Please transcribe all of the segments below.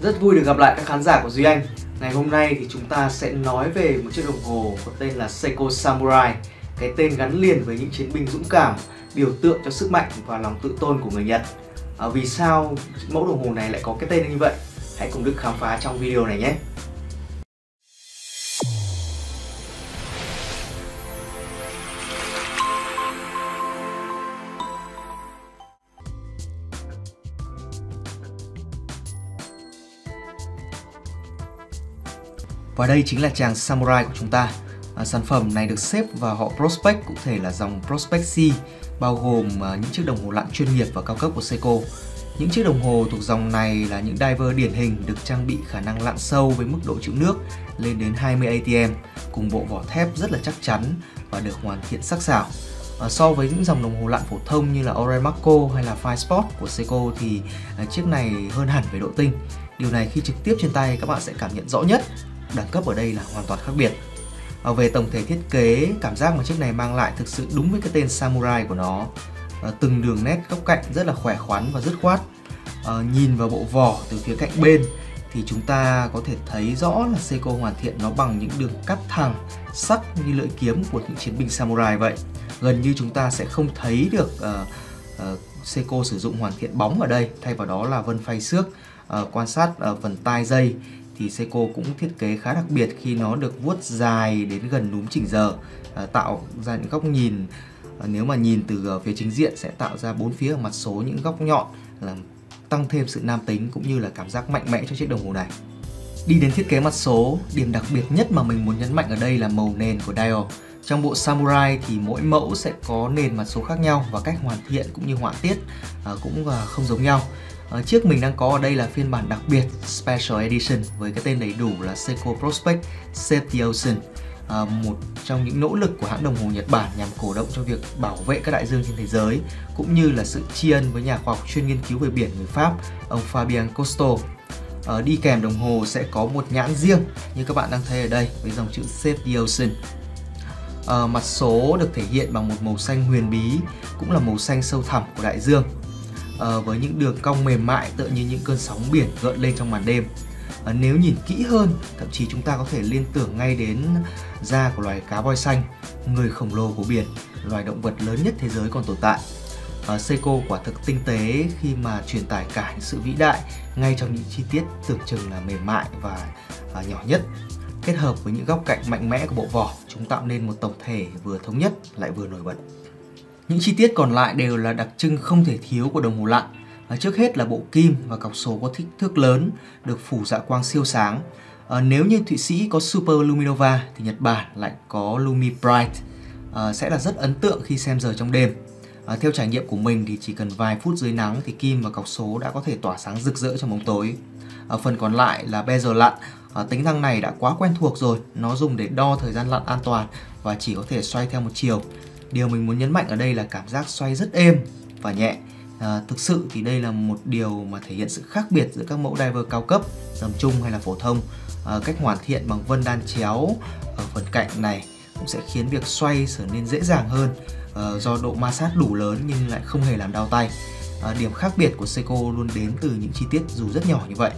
Rất vui được gặp lại các khán giả của Duy Anh. Ngày hôm nay thì chúng ta sẽ nói về một chiếc đồng hồ có tên là Seiko Samurai. Cái tên gắn liền với những chiến binh dũng cảm Biểu tượng cho sức mạnh và lòng tự tôn của người Nhật. À, Vì sao mẫu đồng hồ này lại có cái tên như vậy? Hãy cùng Đức khám phá trong video này nhé. Và đây chính là chàng Samurai của chúng ta. À, sản phẩm này được xếp vào họ Prospect, cụ thể là dòng Prospect C, bao gồm à, những chiếc đồng hồ lặn chuyên nghiệp và cao cấp của Seiko. Những chiếc đồng hồ thuộc dòng này là những diver điển hình được trang bị khả năng lặn sâu với mức độ chịu nước lên đến 20 ATM cùng bộ vỏ thép rất là chắc chắn và được hoàn thiện sắc sảo. À, so với những dòng đồng hồ lặn phổ thông như là Oremaco hay là Fine Sport của Seiko thì à, chiếc này hơn hẳn về độ tinh. Điều này khi trực tiếp trên tay các bạn sẽ cảm nhận rõ nhất đẳng cấp ở đây là hoàn toàn khác biệt. À, về tổng thể thiết kế cảm giác mà chiếc này mang lại thực sự đúng với cái tên samurai của nó. À, từng đường nét góc cạnh rất là khỏe khoắn và dứt khoát. À, nhìn vào bộ vỏ từ phía cạnh bên thì chúng ta có thể thấy rõ là Seiko hoàn thiện nó bằng những đường cắt thẳng sắc như lưỡi kiếm của những chiến binh samurai vậy. Gần như chúng ta sẽ không thấy được uh, uh, Seiko sử dụng hoàn thiện bóng ở đây thay vào đó là vân phay xước uh, quan sát uh, phần tai dây thì Seiko cũng thiết kế khá đặc biệt khi nó được vuốt dài đến gần núm chỉnh giờ à, tạo ra những góc nhìn. À, nếu mà nhìn từ à, phía chính diện sẽ tạo ra bốn phía ở mặt số những góc nhọn làm tăng thêm sự nam tính cũng như là cảm giác mạnh mẽ cho chiếc đồng hồ này. Đi đến thiết kế mặt số điểm đặc biệt nhất mà mình muốn nhấn mạnh ở đây là màu nền của dial trong bộ Samurai thì mỗi mẫu sẽ có nền mặt số khác nhau và cách hoàn thiện cũng như họa tiết à, cũng à, không giống nhau. Ờ, chiếc mình đang có ở đây là phiên bản đặc biệt Special Edition với cái tên đầy đủ là Seiko Prospect Save the Ocean à, một trong những nỗ lực của hãng đồng hồ Nhật Bản nhằm cổ động cho việc bảo vệ các đại dương trên thế giới cũng như là sự tri ân với nhà khoa học chuyên nghiên cứu về biển người Pháp ông Fabien Costo. À, đi kèm đồng hồ sẽ có một nhãn riêng như các bạn đang thấy ở đây với dòng chữ Save the Ocean à, mặt số được thể hiện bằng một màu xanh huyền bí cũng là màu xanh sâu thẳm của đại dương uh, với những đường cong mềm mại tựa như những cơn sóng biển gợn lên trong màn đêm. Uh, nếu nhìn kỹ hơn, thậm chí chúng ta có thể liên tưởng ngay đến da của loài cá voi xanh, người khổng lồ của biển, loài động vật lớn nhất thế giới còn tồn tại. Uh, Seiko quả thực tinh tế khi mà truyền tải cả những sự vĩ đại ngay trong những chi tiết tưởng chừng là mềm mại và uh, nhỏ nhất. Kết hợp với những góc cạnh mạnh mẽ của bộ vỏ, chúng tạo nên một tổng thể vừa thống nhất lại vừa nổi bật. Những chi tiết còn lại đều là đặc trưng không thể thiếu của đồng hồ lặn. À, trước hết là bộ kim và cọc số có kích thước lớn, được phủ dạ quang siêu sáng. À, nếu như Thụy Sĩ có Super Luminova thì Nhật Bản lại có Lumi Bright. À, ờ, sẽ là rất ấn tượng khi xem giờ trong đêm. À, theo trải nghiệm của mình thì chỉ cần vài phút dưới nắng thì kim và cọc số đã có thể tỏa sáng rực rỡ trong bóng tối. À, phần còn lại là bezel lặn. À, tính năng này đã quá quen thuộc rồi, nó dùng để đo thời gian lặn an toàn và chỉ có thể xoay theo một chiều. Điều mình muốn nhấn mạnh ở đây là cảm giác xoay rất êm và nhẹ. À, thực sự thì đây là một điều mà thể hiện sự khác biệt giữa các mẫu diver cao cấp tầm trung hay là phổ thông. À, cách hoàn thiện bằng vân đan chéo ở phần cạnh này cũng sẽ khiến việc xoay trở nên dễ dàng hơn à, do độ ma sát đủ lớn nhưng lại không hề làm đau tay. À, điểm khác biệt của Seiko luôn đến từ những chi tiết dù rất nhỏ như vậy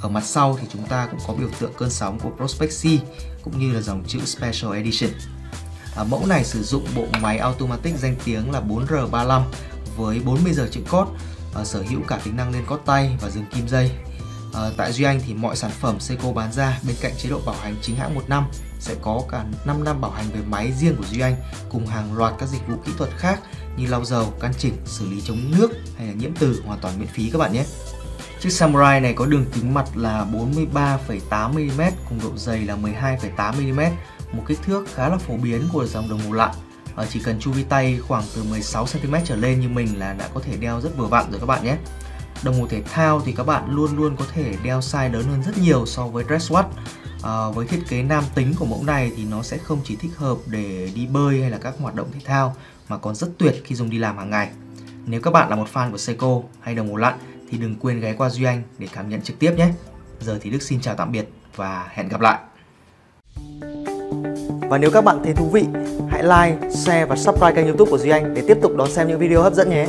ở mặt sau thì chúng ta cũng có biểu tượng cơn sóng của Prospect C cũng như là dòng chữ Special Edition À, mẫu này sử dụng bộ máy automatic danh tiếng là 4R35 với 40 giờ chữ cốt, à, sở hữu cả tính năng lên cốt tay và dừng kim dây. À, tại Duy Anh thì mọi sản phẩm Seiko bán ra bên cạnh chế độ bảo hành chính hãng một năm sẽ có cả 5 năm bảo hành về máy riêng của Duy Anh cùng hàng loạt các dịch vụ kỹ thuật khác như lau dầu, căn chỉnh, xử lý chống nước hay là nhiễm từ hoàn toàn miễn phí các bạn nhé. Chiếc Samurai này có đường kính mặt là 43,8mm cùng độ dày là 12,8mm một kích thước khá là phổ biến của dòng đồng hồ lặn. À, chỉ cần chu vi tay khoảng từ 16cm trở lên như mình là đã có thể đeo rất vừa vặn rồi các bạn nhé. Đồng hồ thể thao thì các bạn luôn luôn có thể đeo size lớn hơn rất nhiều so với dress watch. À, với thiết kế nam tính của mẫu này thì nó sẽ không chỉ thích hợp để đi bơi hay là các hoạt động thể thao mà còn rất tuyệt khi dùng đi làm hàng ngày. Nếu các bạn là một fan của Seiko hay đồng hồ lặn thì đừng quên ghé qua Duy Anh để cảm nhận trực tiếp nhé giờ thì Đức xin chào tạm biệt và hẹn gặp lại và nếu các bạn thấy thú vị, hãy like, share và subscribe kênh youtube của Duy Anh để tiếp tục đón xem những video hấp dẫn nhé.